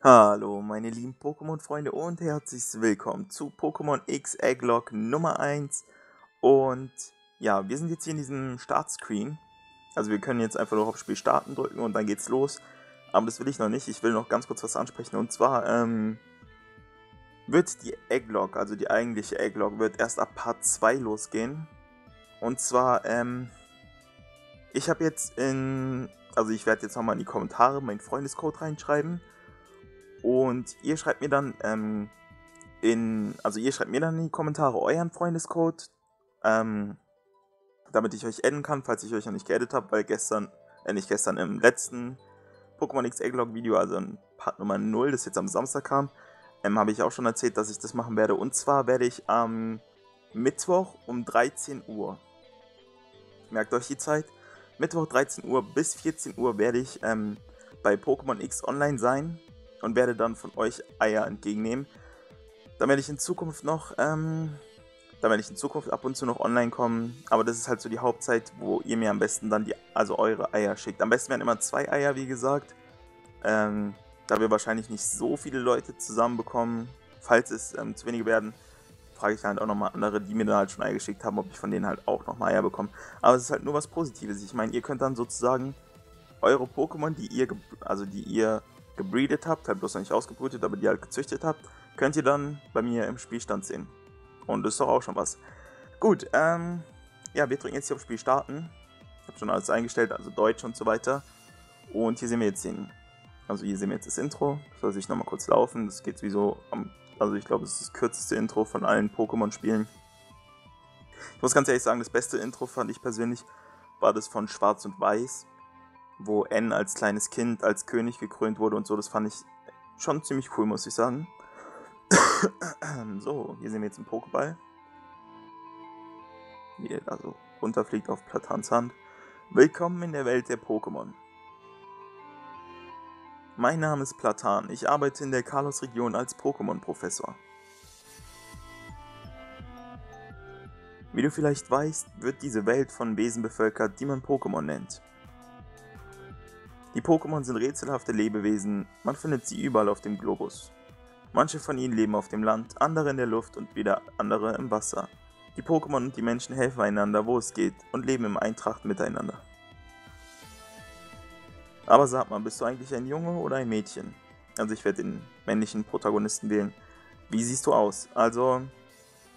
Hallo meine lieben Pokémon-Freunde und herzlich willkommen zu Pokémon X Egglog Nummer 1 und ja, wir sind jetzt hier in diesem Startscreen, also wir können jetzt einfach nur auf Spiel starten drücken und dann geht's los, aber das will ich noch nicht, ich will noch ganz kurz was ansprechen. Und zwar ähm, wird die Egglog, also die eigentliche Egglog, wird erst ab Part 2 losgehen. Und zwar, ähm, ich habe jetzt in, also ich werde jetzt nochmal in die Kommentare meinen Freundescode reinschreiben und ihr schreibt mir dann ähm, in, also ihr schreibt mir dann in die Kommentare euren Freundescode, ähm, damit ich euch adden kann, falls ich euch noch nicht geaddet habe, weil gestern, äh nicht gestern, im letzten Pokémon X Egglog Video, also in Part Nummer 0, das jetzt am Samstag kam, ähm, habe ich auch schon erzählt, dass ich das machen werde. Und zwar werde ich am Mittwoch um 13 Uhr, merkt euch die Zeit, Mittwoch 13 Uhr bis 14 Uhr werde ich ähm, bei Pokémon X online sein und werde dann von euch Eier entgegennehmen. Werde ich in Zukunft noch, ähm, werde ich in Zukunft ab und zu noch online kommen, aber das ist halt so die Hauptzeit, wo ihr mir am besten dann die, also eure Eier schickt. Am besten werden immer zwei Eier, wie gesagt, ähm, da wir wahrscheinlich nicht so viele Leute zusammenbekommen. Falls es ähm, zu wenige werden, frage ich halt auch nochmal andere, die mir dann halt schon Eier geschickt haben, ob ich von denen halt auch nochmal Eier bekomme. Aber es ist halt nur was Positives. Ich meine, ihr könnt dann sozusagen eure Pokémon, die ihr, also die ihr gebreedet habt, halt bloß noch nicht ausgebrütet, aber die halt gezüchtet habt, könnt ihr dann bei mir im Spielstand sehen. Und das ist doch auch schon was. Gut, ähm, ja, wir drücken jetzt hier auf Spiel starten. Ich habe schon alles eingestellt, also Deutsch und so weiter. Und hier sehen wir jetzt den, also hier sehen wir jetzt das Intro. Das soll sich nochmal kurz laufen. Das geht sowieso am, also ich glaube, es ist das kürzeste Intro von allen Pokémon-Spielen. Ich muss ganz ehrlich sagen, das beste Intro fand ich persönlich war das von Schwarz und Weiß wo N als kleines Kind als König gekrönt wurde und so. Das fand ich schon ziemlich cool, muss ich sagen. so, hier sehen wir jetzt einen Pokéball. Wie er also runterfliegt auf Platans Hand. Willkommen in der Welt der Pokémon. Mein Name ist Platan. Ich arbeite in der Kalos-Region als Pokémon-Professor. Wie du vielleicht weißt, wird diese Welt von Wesen bevölkert, die man Pokémon nennt. Die Pokémon sind rätselhafte Lebewesen, man findet sie überall auf dem Globus. Manche von ihnen leben auf dem Land, andere in der Luft und wieder andere im Wasser. Die Pokémon und die Menschen helfen einander, wo es geht, und leben im Eintracht miteinander. Aber sag mal, bist du eigentlich ein Junge oder ein Mädchen? Also ich werde den männlichen Protagonisten wählen. Wie siehst du aus? Also,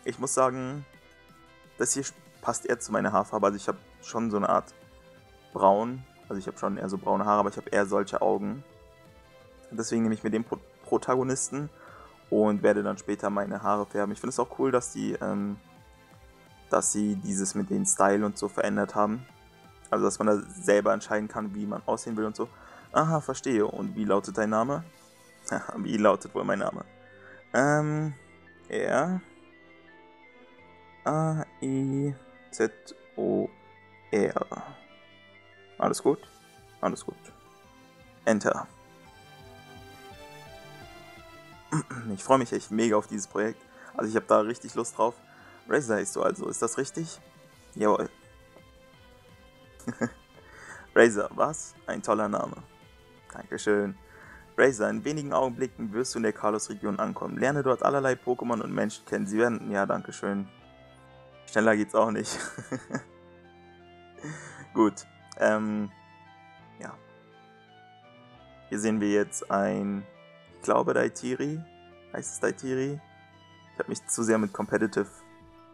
ich muss sagen, das hier passt eher zu meiner Haarfarbe. Also ich habe schon so eine Art braun, also ich habe schon eher so braune Haare, aber ich habe eher solche Augen. Deswegen nehme ich mir den Pro Protagonisten und werde dann später meine Haare färben. Ich finde es auch cool, dass die, ähm, dass sie dieses mit den Style und so verändert haben. Also dass man da selber entscheiden kann, wie man aussehen will und so. Aha, verstehe. Und wie lautet dein Name? wie lautet wohl mein Name? Ähm, R A I Z O R. Alles gut? Alles gut. Enter. Ich freue mich echt mega auf dieses Projekt. Also ich habe da richtig Lust drauf. Razor heißt du also, ist das richtig? Jawohl. Razor, was? Ein toller Name. Dankeschön. Razor, in wenigen Augenblicken wirst du in der Kalos-Region ankommen. Lerne dort allerlei Pokémon und Menschen kennen. Sie werden... Ja, dankeschön. Schneller geht's auch nicht. Gut. Ähm, ja. Hier sehen wir jetzt ein, ich glaube Daitiri, heißt es Daitiri? Ich habe mich zu sehr mit Competitive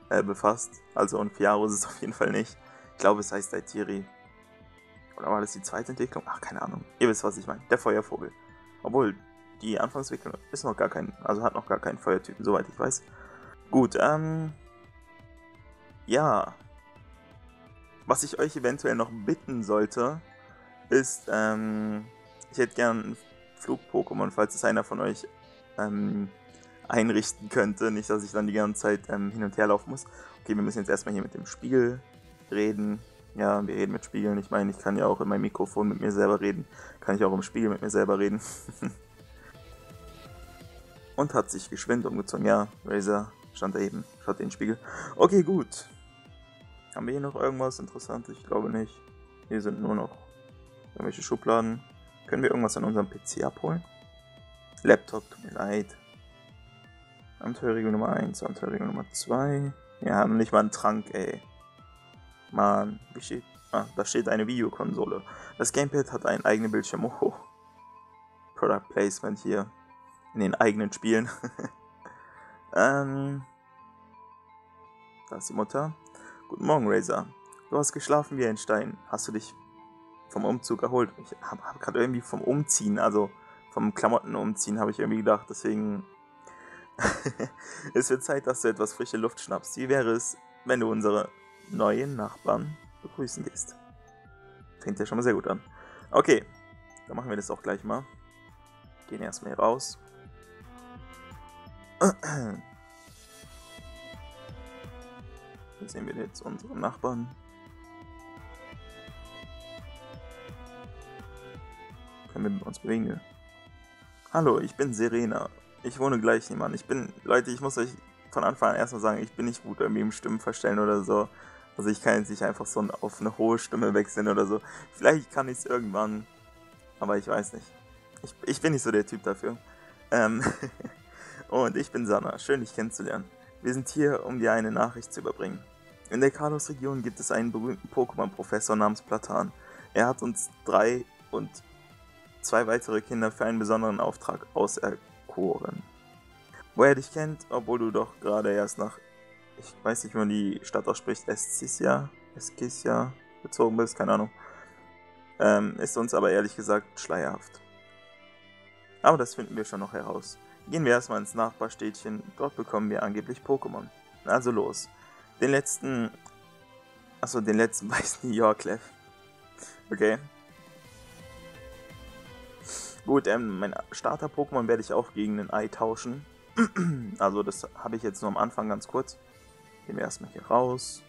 äh, befasst, also und Fiaro ist es auf jeden Fall nicht. Ich glaube es heißt Daitiri. Oder war das die zweite Entwicklung? Ach, keine Ahnung. Ihr wisst, was ich meine. Der Feuervogel. Obwohl, die Anfangsentwicklung ist noch gar kein, also hat noch gar keinen Feuertypen, soweit ich weiß. Gut, ähm, ja, was ich euch eventuell noch bitten sollte, ist, ähm, ich hätte gern einen Flug-Pokémon, falls es einer von euch ähm, einrichten könnte. Nicht, dass ich dann die ganze Zeit ähm, hin und her laufen muss. Okay, wir müssen jetzt erstmal hier mit dem Spiegel reden. Ja, wir reden mit Spiegeln. Ich meine, ich kann ja auch in meinem Mikrofon mit mir selber reden. Kann ich auch im Spiegel mit mir selber reden. und hat sich geschwind umgezogen. Ja, Razer stand da eben. Schaut den Spiegel. Okay, gut. Haben wir hier noch irgendwas Interessantes? Ich glaube nicht. Hier sind nur noch irgendwelche Schubladen. Können wir irgendwas an unserem PC abholen? Laptop, tut mir leid. Abenteuerregel Nummer 1, Abenteuerregel Nummer 2. Ja, nicht mal ein Trank, ey. Mann, wie steht. Ah, da steht eine Videokonsole. Das Gamepad hat einen eigenen Bildschirm. Oh. Product Placement hier. In den eigenen Spielen. ähm. Da ist die Mutter. Guten Morgen, Razor. Du hast geschlafen wie ein Stein. Hast du dich vom Umzug erholt? Ich habe hab gerade irgendwie vom Umziehen, also vom Klamotten umziehen, habe ich irgendwie gedacht. Deswegen es wird Zeit, dass du etwas frische Luft schnappst. Wie wäre es, wenn du unsere neuen Nachbarn begrüßen gehst? Fängt ja schon mal sehr gut an. Okay, dann machen wir das auch gleich mal. Gehen erstmal hier raus. Hier sehen wir jetzt unsere Nachbarn. Können wir uns bewegen? Hallo, ich bin Serena. Ich wohne gleich nebenan. Ich bin, Leute, ich muss euch von Anfang an erstmal sagen, ich bin nicht gut irgendwie im Stimmen verstellen oder so. Also ich kann jetzt nicht einfach so auf eine hohe Stimme wechseln oder so. Vielleicht kann ich es irgendwann, aber ich weiß nicht. Ich, ich bin nicht so der Typ dafür. Ähm und ich bin Sanna. Schön, dich kennenzulernen. Wir sind hier, um dir eine Nachricht zu überbringen. In der Kalos-Region gibt es einen berühmten Pokémon-Professor namens Platan. Er hat uns drei und zwei weitere Kinder für einen besonderen Auftrag auserkoren. Wo er dich kennt, obwohl du doch gerade erst nach, ich weiß nicht, wie man die Stadt ausspricht, Escisia, Escisia bezogen bist, keine Ahnung, ähm, ist uns aber ehrlich gesagt schleierhaft. Aber das finden wir schon noch heraus. Gehen wir erstmal ins Nachbarstädtchen, dort bekommen wir angeblich Pokémon. Also los. Den letzten. Achso, den letzten weiß New. Okay. Gut, ähm, mein Starter-Pokémon werde ich auch gegen ein Ei tauschen. also das habe ich jetzt nur am Anfang ganz kurz. Gehen wir erstmal hier raus.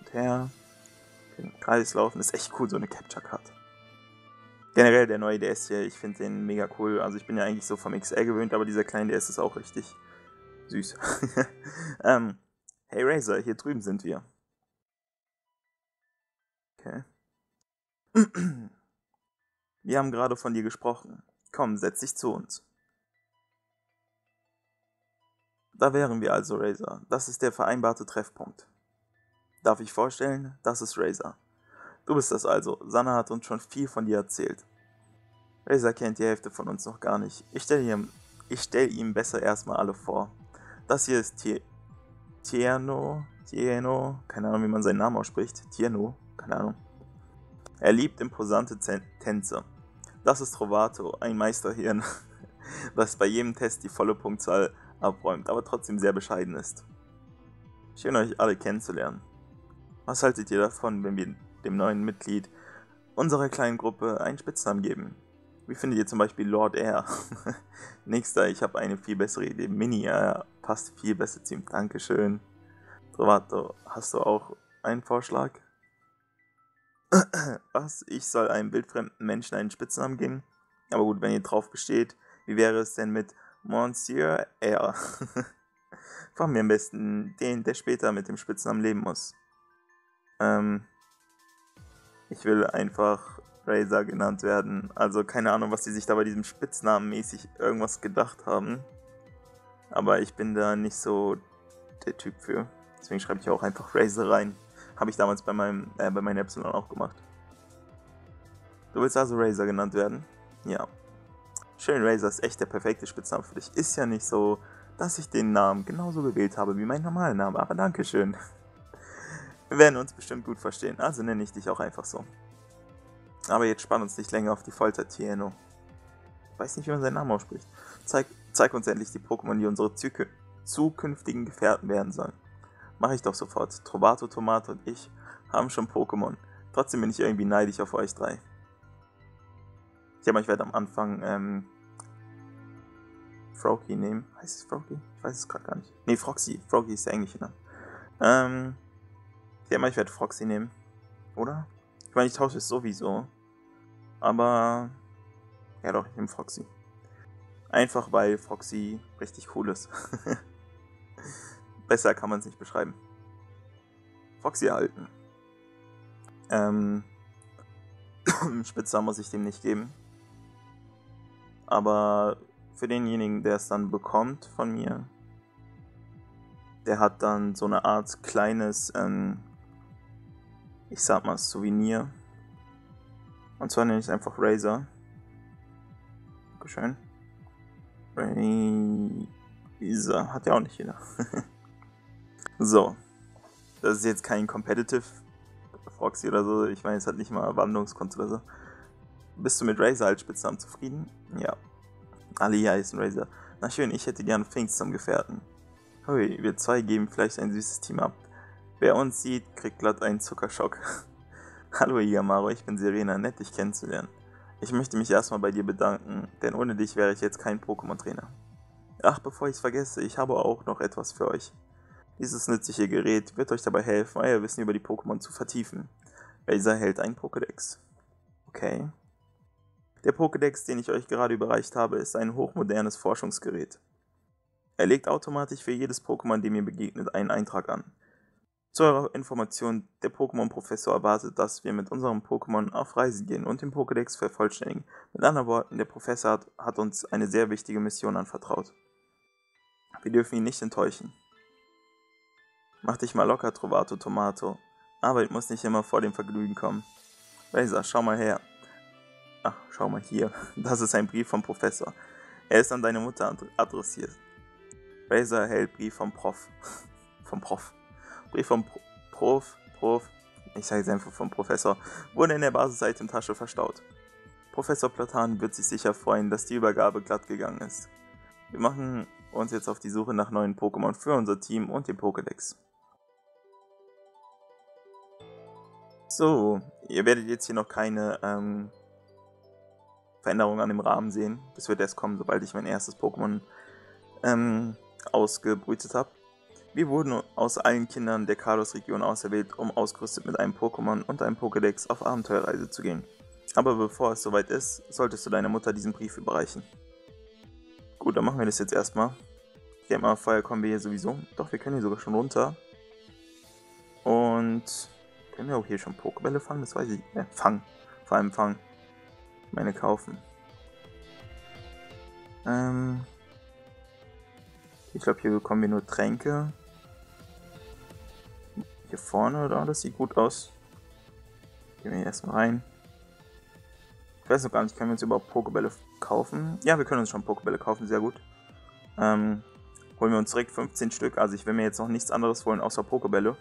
Und her. Den Kreis laufen. ist echt cool, so eine Capture-Card. Generell der neue DS hier, ich finde den mega cool. Also ich bin ja eigentlich so vom XL gewöhnt, aber dieser kleine DS ist auch richtig süß. ähm, hey Razer, hier drüben sind wir. Okay. Wir haben gerade von dir gesprochen. Komm, setz dich zu uns. Da wären wir also, Razer. Das ist der vereinbarte Treffpunkt. Darf ich vorstellen? Das ist Razer. Du bist das also. Sanna hat uns schon viel von dir erzählt. Razer kennt die Hälfte von uns noch gar nicht. Ich stelle ihm, stell ihm besser erstmal alle vor. Das hier ist Tierno, Tierno, keine Ahnung, wie man seinen Namen ausspricht. Tierno, keine Ahnung. Er liebt imposante Tänze. Das ist Trovato, ein Meisterhirn, das bei jedem Test die volle Punktzahl abräumt, aber trotzdem sehr bescheiden ist. Schön euch alle kennenzulernen. Was haltet ihr davon, wenn wir dem neuen Mitglied unserer kleinen Gruppe einen Spitznamen geben? Wie findet ihr zum Beispiel Lord Air? Nächster, ich habe eine viel bessere Idee. Mini Air passt viel besser zu ihm. Dankeschön. Trovato, hast du auch einen Vorschlag? Was? Ich soll einem wildfremden Menschen einen Spitznamen geben? Aber gut, wenn ihr drauf besteht, wie wäre es denn mit Monsieur Air? Fragen wir am besten den, der später mit dem Spitznamen leben muss. Ähm, ich will einfach Razor genannt werden. Also keine Ahnung, was die sich da bei diesem Spitznamen mäßig irgendwas gedacht haben. Aber ich bin da nicht so der Typ für. Deswegen schreibe ich auch einfach Razor rein. Habe ich damals bei meinem äh, bei meinem Epsilon auch gemacht. Du willst also Razor genannt werden? Ja. Schön, Razor ist echt der perfekte Spitzname für dich. Ist ja nicht so, dass ich den Namen genauso gewählt habe wie meinen normalen Namen, aber Dankeschön. Wir werden uns bestimmt gut verstehen, also nenne ich dich auch einfach so. Aber jetzt spann uns nicht länger auf die Folter, Tieno. Weiß nicht, wie man seinen Namen ausspricht. Zeig, zeig uns endlich die Pokémon, die unsere Zü zukünftigen Gefährten werden sollen. Mach ich doch sofort. Trovato, Tomato und ich haben schon Pokémon. Trotzdem bin ich irgendwie neidisch auf euch drei. Ich habe ich werde am Anfang ähm, Froggy nehmen. Heißt es Froggy? Ich weiß es gerade gar nicht. Nee, Froxy. Froggy ist der englische Name. Ähm, ich denke mal, ich werde Froxy nehmen. Oder? Ich meine, ich tausche es sowieso. Aber. Ja, doch, ich nehme Foxy. Einfach weil Foxy richtig cool ist. Besser kann man es nicht beschreiben. Foxy erhalten. Ähm. Spitznamen muss ich dem nicht geben. Aber für denjenigen, der es dann bekommt von mir, der hat dann so eine Art kleines, ähm, ich sag mal, Souvenir. Und zwar nenne ich es einfach Razer. Dankeschön. Razer. Hat ja auch nicht jeder. so. Das ist jetzt kein Competitive Foxy oder so. Ich meine, es hat nicht mal so. Bist du mit Razer als Spitznamen zufrieden? Ja. Alle hier heißen Razer. Na schön, ich hätte gern Finks zum Gefährten. Hui, wir zwei geben vielleicht ein süßes Team ab. Wer uns sieht, kriegt glatt einen Zuckerschock. Hallo Yamaro, ich bin Serena, nett dich kennenzulernen. Ich möchte mich erstmal bei dir bedanken, denn ohne dich wäre ich jetzt kein Pokémon-Trainer. Ach, bevor ich es vergesse, ich habe auch noch etwas für euch. Dieses nützliche Gerät wird euch dabei helfen, euer Wissen über die Pokémon zu vertiefen. Razer hält einen Pokédex. Okay. Der Pokédex, den ich euch gerade überreicht habe, ist ein hochmodernes Forschungsgerät. Er legt automatisch für jedes Pokémon, dem ihr begegnet, einen Eintrag an. Zu eurer Information, der Pokémon-Professor erwartet, dass wir mit unserem Pokémon auf Reise gehen und den Pokédex vervollständigen. Mit anderen Worten, der Professor hat, hat uns eine sehr wichtige Mission anvertraut. Wir dürfen ihn nicht enttäuschen. Mach dich mal locker, Trovato Tomato. Arbeit muss nicht immer vor dem Vergnügen kommen. Razor, schau mal her. Ach, schau mal hier. Das ist ein Brief vom Professor. Er ist an deine Mutter adressiert. Razor erhält Brief vom Prof. vom Prof. Brief vom Pro Prof. Prof. Ich sage jetzt einfach vom Professor. Wurde in der Basisseitentasche verstaut. Professor Platan wird sich sicher freuen, dass die Übergabe glatt gegangen ist. Wir machen uns jetzt auf die Suche nach neuen Pokémon für unser Team und den Pokédex. So, ihr werdet jetzt hier noch keine ähm, Veränderungen an dem Rahmen sehen. Das wird erst kommen, sobald ich mein erstes Pokémon ähm, ausgebrütet habe. Wir wurden aus allen Kindern der Kalos-Region auserwählt, um ausgerüstet mit einem Pokémon und einem Pokédex auf Abenteuerreise zu gehen. Aber bevor es soweit ist, solltest du deiner Mutter diesen Brief überreichen. Gut, dann machen wir das jetzt erstmal. Ich denke mal, vorher kommen wir hier sowieso. Doch, wir können hier sogar schon runter. Und können wir auch hier schon Pokébälle fangen? Das weiß ich. Ja, fangen. Vor allem fangen. Meine kaufen. Ähm, ich glaube, hier bekommen wir nur Tränke. Hier vorne, oder? Das sieht gut aus. Gehen wir hier erstmal rein. Ich weiß noch gar nicht, können wir uns überhaupt Pokebälle kaufen? Ja, wir können uns schon Pokebälle kaufen, sehr gut. Ähm, holen wir uns direkt 15 Stück. Also ich will mir jetzt noch nichts anderes holen, außer Pokebälle.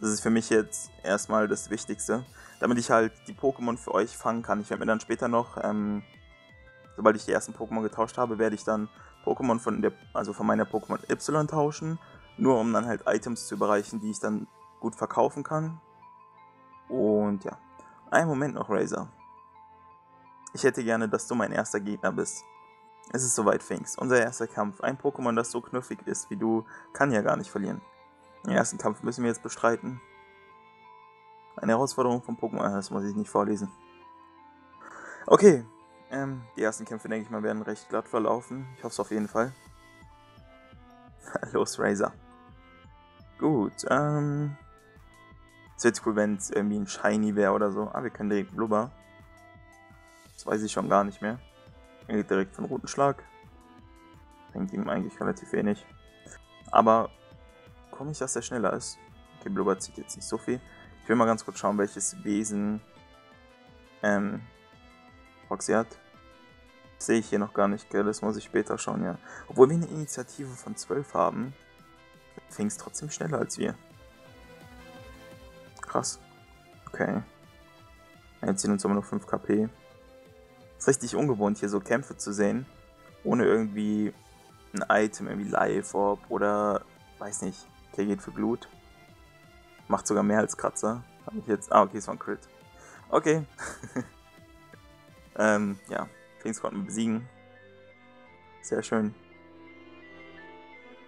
Das ist für mich jetzt erstmal das Wichtigste. Damit ich halt die Pokémon für euch fangen kann. Ich werde mir dann später noch, ähm, sobald ich die ersten Pokémon getauscht habe, werde ich dann Pokémon von der, also von meiner Pokémon Y tauschen, nur um dann halt Items zu überreichen, die ich dann gut verkaufen kann. Und ja, einen Moment noch, Razor. Ich hätte gerne, dass du mein erster Gegner bist. Es ist soweit, Finks. Unser erster Kampf. Ein Pokémon, das so knuffig ist wie du, kann ja gar nicht verlieren. Den ersten Kampf müssen wir jetzt bestreiten. Eine Herausforderung von Pokémon, das muss ich nicht vorlesen. Okay, ähm, die ersten Kämpfe, denke ich mal, werden recht glatt verlaufen. Ich hoffe es auf jeden Fall. Los, Razor. Gut, ähm... Es wäre cool, wenn es irgendwie ein Shiny wäre oder so. Ah, wir können direkt Blubber. Das weiß ich schon gar nicht mehr. Er geht direkt von Rotenschlag. Bringt ihm eigentlich relativ wenig. Aber komisch, dass er schneller ist. Okay, Blubber zieht jetzt nicht so viel. Ich will mal ganz kurz schauen, welches Wesen ähm, Foxy hat. Sehe ich hier noch gar nicht, gell? Das muss ich später schauen, ja. Obwohl wir eine Initiative von 12 haben, es trotzdem schneller als wir. Krass. Okay. Sind uns aber noch 5 KP. Ist richtig ungewohnt, hier so Kämpfe zu sehen. Ohne irgendwie ein Item, irgendwie Live-Orb oder weiß nicht. Okay, geht für Blut. Macht sogar mehr als Kratzer. Hab ich jetzt. Ah, okay, es war ein Crit. Okay. Ähm, ja, Phoenix konnten wir besiegen. Sehr schön.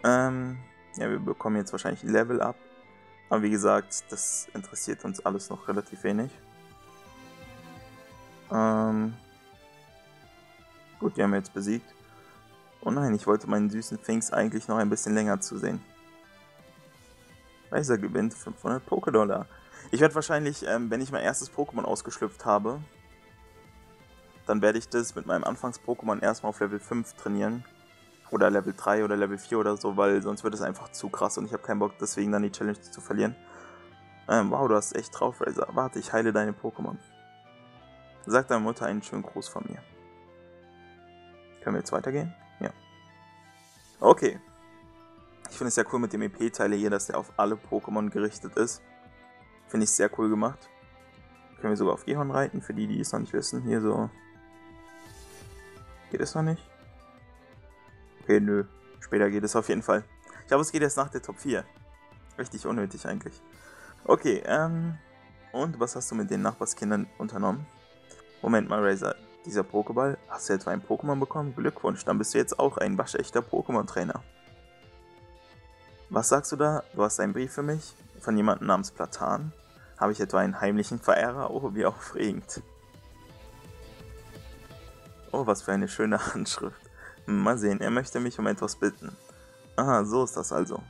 Ähm, ja, wir bekommen jetzt wahrscheinlich ein Level up. Aber wie gesagt, das interessiert uns alles noch relativ wenig. Ähm, gut, die haben wir jetzt besiegt. Oh nein, ich wollte meinen süßen Finks eigentlich noch ein bisschen länger zu sehen. Weiser gewinnt 500 Pokédollar. Ich werde wahrscheinlich, ähm, wenn ich mein erstes Pokémon ausgeschlüpft habe, dann werde ich das mit meinem Anfangs-Pokémon erstmal auf Level 5 trainieren. Oder Level 3 oder Level 4 oder so, weil sonst wird es einfach zu krass und ich habe keinen Bock, deswegen dann die Challenge zu verlieren. Ähm, wow, du hast echt drauf, Razor. Warte, ich heile deine Pokémon. Sag deiner Mutter einen schönen Gruß von mir. Können wir jetzt weitergehen? Ja. Okay. Ich finde es sehr cool mit dem EP-Teile hier, dass der auf alle Pokémon gerichtet ist. Finde ich sehr cool gemacht. Können wir sogar auf Gehorn reiten, für die, die es noch nicht wissen. Hier so. Geht es noch nicht? Okay, nö. Später geht es auf jeden Fall. Ich glaube, es geht erst nach der Top 4. Richtig unnötig eigentlich. Okay, ähm. Und was hast du mit den Nachbarskindern unternommen? Moment mal, Razor. Dieser Pokéball, hast du etwa ein Pokémon bekommen? Glückwunsch, dann bist du jetzt auch ein waschechter Pokémon-Trainer. Was sagst du da? Du hast einen Brief für mich? Von jemandem namens Platan? Habe ich etwa einen heimlichen Verehrer? Oh, wie aufregend. Oh, was für eine schöne Handschrift. Mal sehen, er möchte mich um etwas bitten. Aha, so ist das also.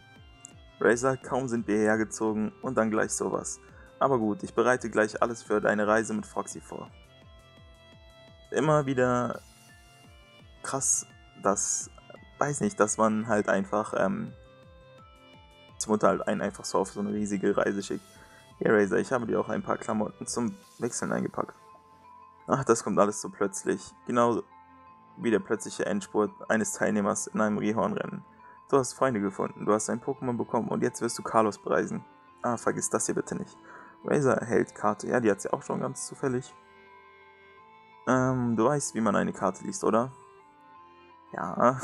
Razor, kaum sind wir hergezogen und dann gleich sowas. Aber gut, ich bereite gleich alles für deine Reise mit Foxy vor. Immer wieder krass, dass, weiß nicht, dass man halt einfach, ähm, die Mutter halt einen einfach so auf so eine riesige Reise schickt. Ja, Razor, ich habe dir auch ein paar Klamotten zum Wechseln eingepackt. Ach, das kommt alles so plötzlich. Genau wie der plötzliche Endspurt eines Teilnehmers in einem Rehornrennen. Du hast Freunde gefunden, du hast ein Pokémon bekommen und jetzt wirst du Carlos bereisen. Ah, vergiss das hier bitte nicht. Razor erhält Karte. Ja, die hat sie auch schon ganz zufällig. Ähm, du weißt, wie man eine Karte liest, oder? Ja.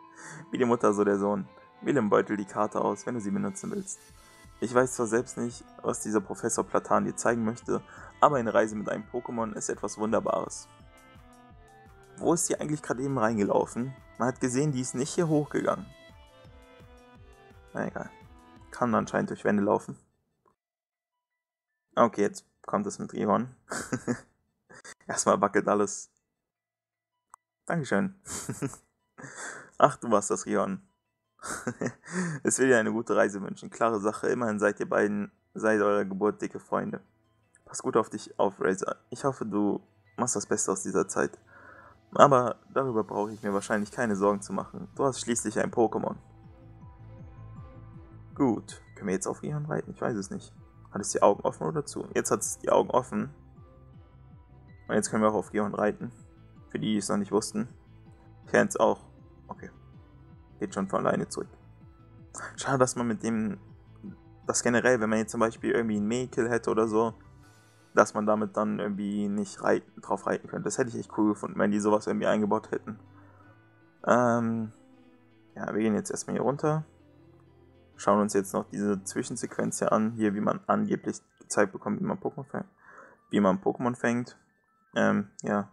wie die Mutter, so der Sohn. Wähl im Beutel die Karte aus, wenn du sie benutzen willst. Ich weiß zwar selbst nicht, was dieser Professor Platan dir zeigen möchte, aber eine Reise mit einem Pokémon ist etwas Wunderbares. Wo ist die eigentlich gerade eben reingelaufen? Man hat gesehen, die ist nicht hier hochgegangen. Na egal. Kann anscheinend durch Wände laufen. Okay, jetzt kommt es mit Rihon. Erstmal wackelt alles. Dankeschön. Ach, du warst das Rion. es will dir eine gute Reise wünschen. Klare Sache, immerhin seid ihr beiden seit eurer Geburt dicke Freunde. Pass gut auf dich auf, Razor. Ich hoffe, du machst das Beste aus dieser Zeit. Aber darüber brauche ich mir wahrscheinlich keine Sorgen zu machen. Du hast schließlich ein Pokémon. Gut. Können wir jetzt auf Rihan reiten? Ich weiß es nicht. Hat es die Augen offen oder zu? Jetzt hat es die Augen offen. Und jetzt können wir auch auf Gion reiten. Für die, die es noch nicht wussten. Fans auch. Okay. Geht schon von alleine zurück. Schade, dass man mit dem. Das generell, wenn man jetzt zum Beispiel irgendwie einen Mäkel hätte oder so, dass man damit dann irgendwie nicht reiten, drauf reiten könnte. Das hätte ich echt cool gefunden, wenn die sowas irgendwie eingebaut hätten. Ähm, ja, wir gehen jetzt erstmal hier runter. Schauen uns jetzt noch diese Zwischensequenz hier an, hier wie man angeblich gezeigt bekommt, wie man Pokémon fängt. Wie man Pokémon fängt. Ähm, ja,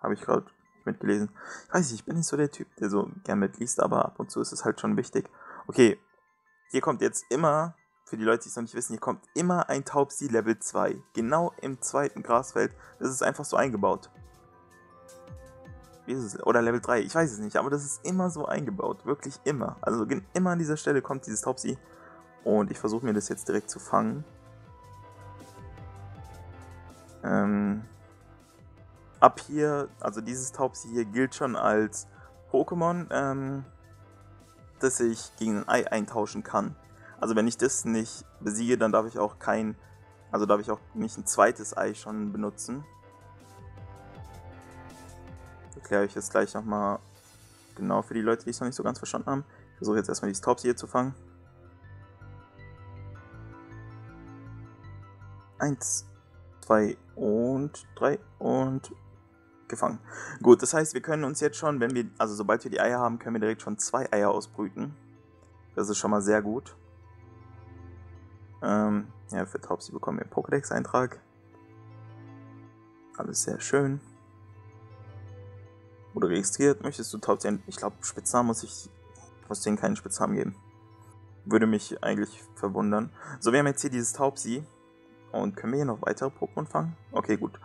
habe ich gerade mitgelesen. Ich weiß nicht, ich bin nicht so der Typ, der so gern mitliest, aber ab und zu ist es halt schon wichtig. Okay, hier kommt jetzt immer für die Leute, die es noch nicht wissen, hier kommt immer ein Taubsi Level 2. Genau im zweiten Grasfeld. Das ist einfach so eingebaut. Es? Oder Level 3, ich weiß es nicht, aber das ist immer so eingebaut. Wirklich immer. Also immer an dieser Stelle kommt dieses Taubsi. Und ich versuche mir das jetzt direkt zu fangen. Ähm, ab hier, also dieses Taubsi hier gilt schon als Pokémon, ähm, das ich gegen ein Ei eintauschen kann. Also wenn ich das nicht besiege, dann darf ich auch kein, also darf ich auch nicht ein zweites Ei schon benutzen. Erkläre ich jetzt gleich nochmal genau für die Leute, die es noch nicht so ganz verstanden haben. Ich versuche jetzt erstmal dieses Taubsi hier zu fangen. Eins, zwei und drei und gefangen. Gut, das heißt, wir können uns jetzt schon, wenn wir, also sobald wir die Eier haben, können wir direkt schon zwei Eier ausbrüten. Das ist schon mal sehr gut. Ähm, ja, für Taubsi bekommen wir einen Pokédex-Eintrag. Alles sehr schön. Wurde registriert. Möchtest du Taubsi Ich glaube, Spitznamen muss ich. Ich muss denen keinen Spitznamen geben. Würde mich eigentlich verwundern. So, wir haben jetzt hier dieses Taubsi. Und können wir hier noch weitere Pokémon fangen? Okay, gut.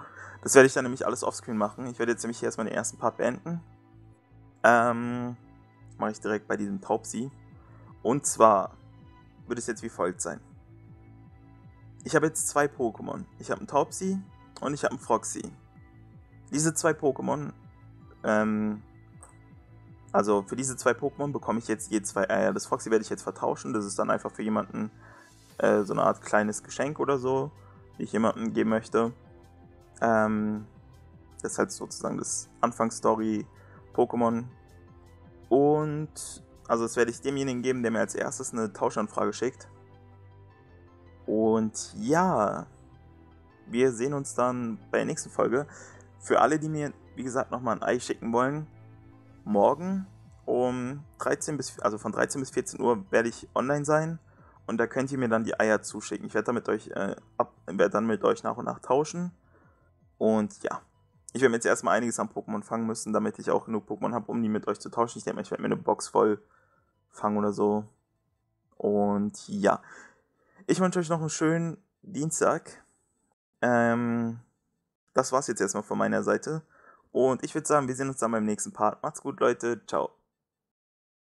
Das werde ich dann nämlich alles offscreen machen. Ich werde jetzt nämlich hier erstmal den ersten Part beenden. Ähm, mache ich direkt bei diesem Taubsi. Und zwar wird es jetzt wie folgt sein. Ich habe jetzt zwei Pokémon. Ich habe einen Taubsi und ich habe einen Froxy. diese zwei Pokémon, ähm, also für diese zwei Pokémon bekomme ich jetzt je zwei Eier. Das Foxy werde ich jetzt vertauschen. Das ist dann einfach für jemanden äh, so eine Art kleines Geschenk oder so, die ich jemandem geben möchte. Ähm, das ist halt sozusagen das Anfangsstory-Pokémon. Und also das werde ich demjenigen geben, der mir als erstes eine Tauschanfrage schickt. Und ja, wir sehen uns dann bei der nächsten Folge. Für alle, die mir, wie gesagt, nochmal ein Ei schicken wollen, morgen um 13 bis, also von 13 bis 14 Uhr werde ich online sein und da könnt ihr mir dann die Eier zuschicken. Ich werde dann mit euch, äh, ab, werde dann mit euch nach und nach tauschen. Und ja, ich werde jetzt erstmal einiges an Pokémon fangen müssen, damit ich auch genug Pokémon habe, um die mit euch zu tauschen. Ich denke mal, ich werde mir eine Box voll fangen oder so. Und ja, ich wünsche euch noch einen schönen Dienstag. Ähm, das war's jetzt erstmal von meiner Seite. Und ich würde sagen, wir sehen uns dann beim nächsten Part. Macht's gut, Leute. Ciao.